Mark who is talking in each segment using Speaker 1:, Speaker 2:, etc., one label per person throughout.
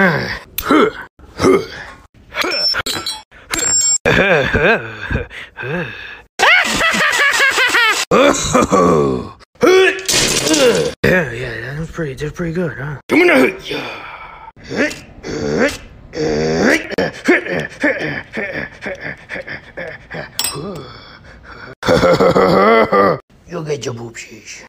Speaker 1: Yeah, yeah, that was pretty, that's pretty good, huh? You'll get your boob sheesh.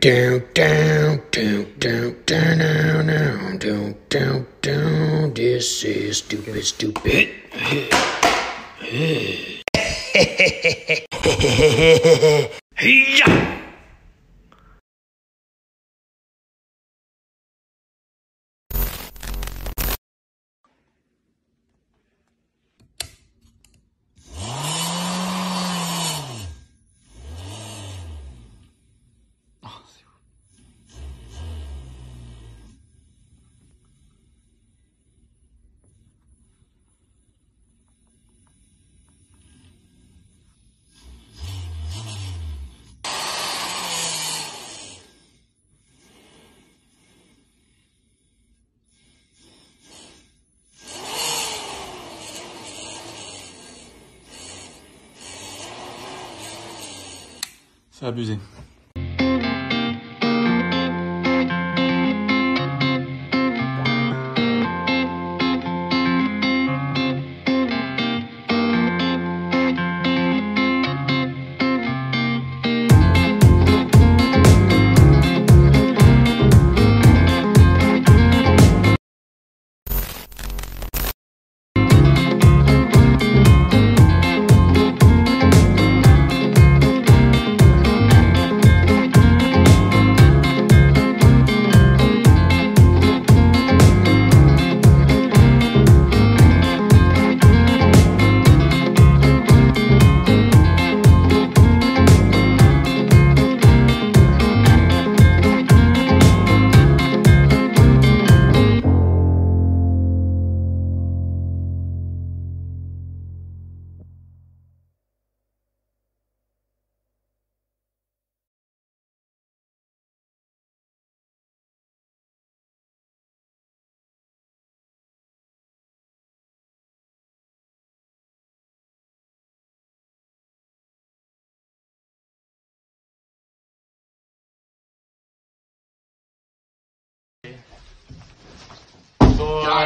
Speaker 1: Down, down, down, down, down, down, down, down, down. do this is stupid stupid hey
Speaker 2: C'est abusé.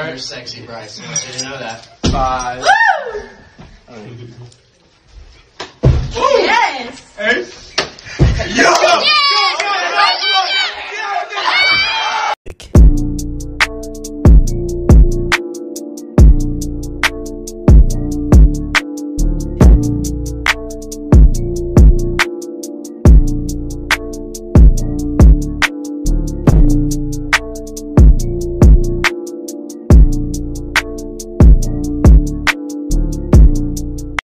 Speaker 3: You're sexy, Bryce. I you know that.
Speaker 2: Five. Woo! Ooh.